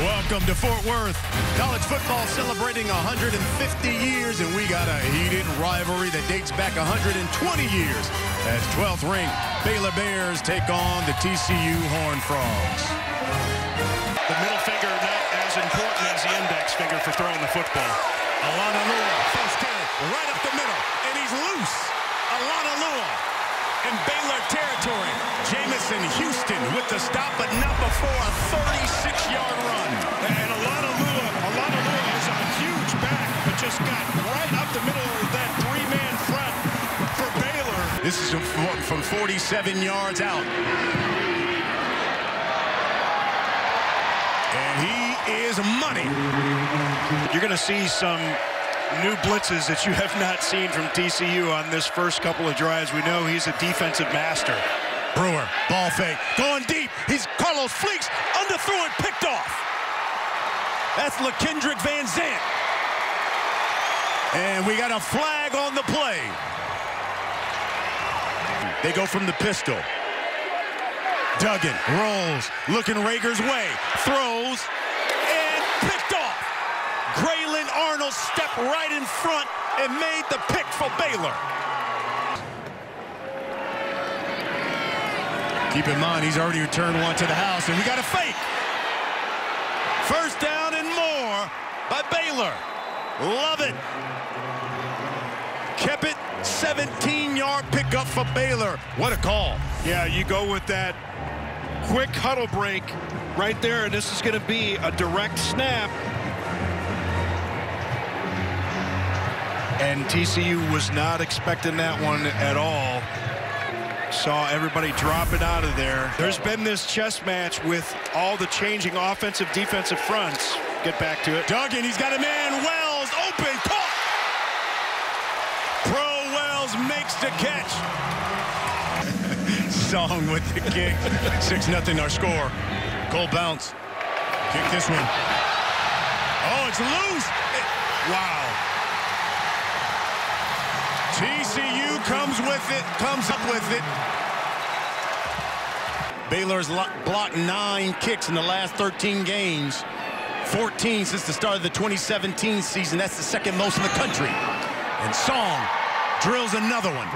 Welcome to Fort Worth. College football celebrating 150 years, and we got a heated rivalry that dates back 120 years as 12th ranked Baylor Bears take on the TCU Horned Frogs. The middle finger not as important as the index finger for throwing the football. Olonilua, first carry, right up the middle, and he's loose. Alana Lua in Baylor territory. Jameson Houston with the stop, but not before a 36-yard run. And Olonilua, Alana Lua is a huge back, but just got right up the middle of that three-man front for Baylor. This is from 47 yards out. And he is money. You're going to see some new blitzes that you have not seen from TCU on this first couple of drives. We know he's a defensive master. Brewer, ball fake, going deep. He's Carlos Fleeks, underthrew and picked off. That's LaKendrick Van Zandt. And we got a flag on the play. They go from the pistol. Duggan rolls, looking Reagor's way, throws, and picked off. Grayland Arnold stepped right in front and made the pick for Baylor. Keep in mind, he's already returned one to the house, and we got a fake. First down and more by Baylor. Love it. Kept it 17-yard pickup for Baylor. What a call. Yeah, you go with that quick huddle break right there, and this is going to be a direct snap. And TCU was not expecting that one at all. Saw everybody dropping out of there. There's been this chess match with all the changing offensive, defensive fronts. Get back to it. Duggan, he's got a man. Wells open, caught. Pro Wells makes the catch. Song with the kick. 6-0 our score. Goal bounce. Kick this one. Oh, it's loose. It, wow. TCU comes with it, comes up with it. Baylor's blocked nine kicks in the last 13 games. 14 since the start of the 2017 season. That's the second most in the country. And Song drills another one.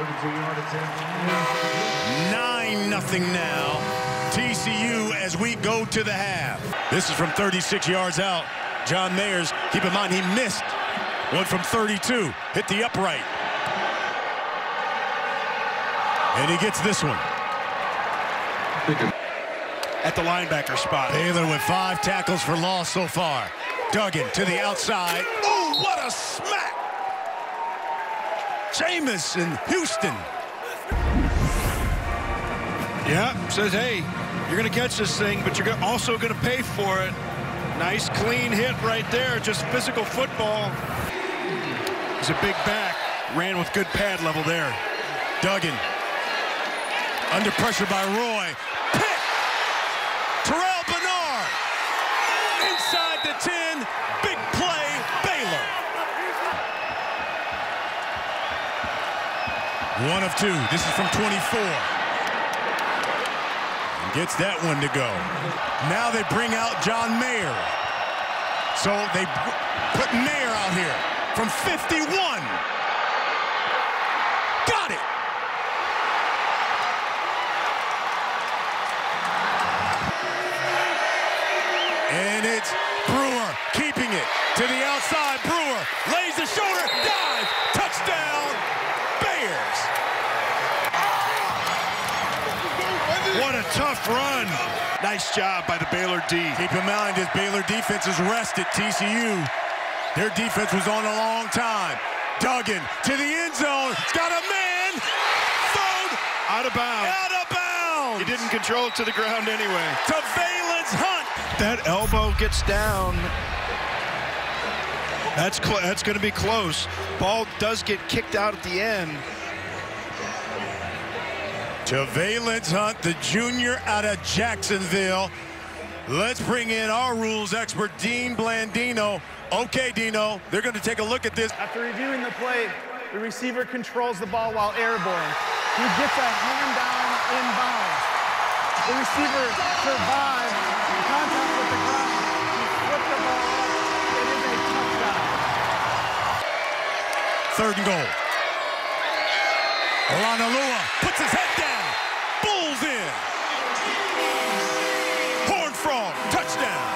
9 nothing now. TCU as we go to the half. This is from 36 yards out. John Mayers, keep in mind he missed. One from 32, hit the upright. And he gets this one. At the linebacker spot. Baylor with five tackles for loss so far. Duggan to the outside. Oh, what a smack! Jameson Houston. Yeah, says, hey, you're going to catch this thing, but you're also going to pay for it. Nice, clean hit right there. Just physical football. He's a big back. Ran with good pad level there. Duggan under pressure by Roy. Pick! Terrel Bernard. Inside the 10. Big play, Baylor. One of two. This is from 24. Gets that one to go. Now they bring out John Mayer. So they put Mayer out here from 51. Got it. And it's Brewer keeping it to the outside. Brewer lays the shoulder, dive, touchdown, Bears. What a tough run. Nice job by the Baylor D. Keep in mind, this Baylor defense is rested. TCU, their defense was on a long time. Duggan to the end zone. It's got a man. Out of bounds. Out of bounds. He didn't control it to the ground anyway. To Valence Hunt. That elbow gets down. That's that's going to be close. Ball does get kicked out at the end to Valence Hunt, the junior out of Jacksonville. Let's bring in our rules expert, Dean Blandino. Okay, Dino, they're going to take a look at this. After reviewing the play, the receiver controls the ball while airborne. He gets a hand down inbounds. The receiver survives contact with the ground. He flips the ball. It is a touchdown. Third and goal. Olonilua puts his head. Frog, touchdown.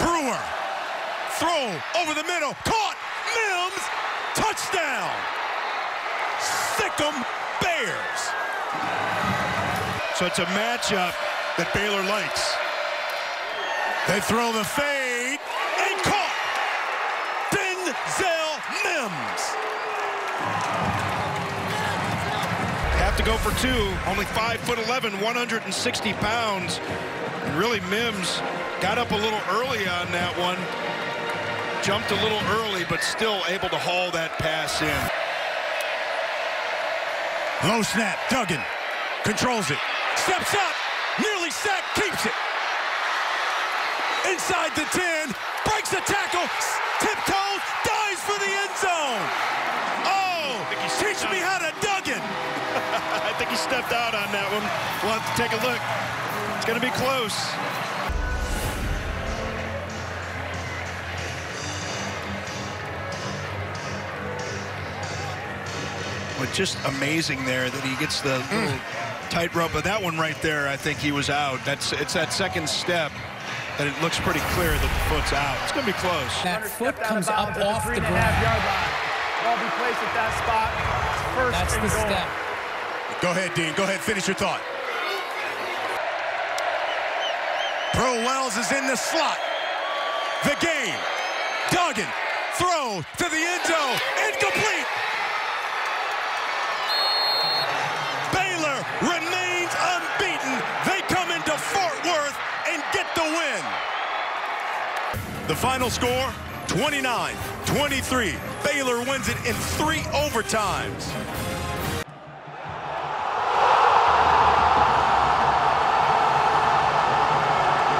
Brewer, throw over the middle, caught. Mims, touchdown. Sic 'em Bears. So it's a matchup that Baylor likes. They throw the fade to go for two. Only 5 foot 11, 160 pounds. And really, Mims got up a little early on that one. Jumped a little early, but still able to haul that pass in. Low snap, Duggan controls it, steps up, nearly sacked, keeps it. Inside the 10, breaks the tackle, tiptoes, dives for the end zone. Oh, he's teach me how to Duggan. I think he stepped out on that one. We'll have to take a look. It's going to be close. But just amazing there that he gets the hmm. little tightrope. But that one right there, I think he was out. That's it's that second step that it looks pretty clear that the foot's out. It's going to be close. That foot stepped out of comes up bounds at the off the and a half ground. yard line. Ball be placed at that spot. First That's the goal. step. Go ahead, Dean. Go ahead, finish your thought. Pro Wells is in the slot. The game. Duggan throw to the end zone. Incomplete. Baylor remains unbeaten. They come into Fort Worth and get the win. The final score 29 23. Baylor wins it in three overtimes.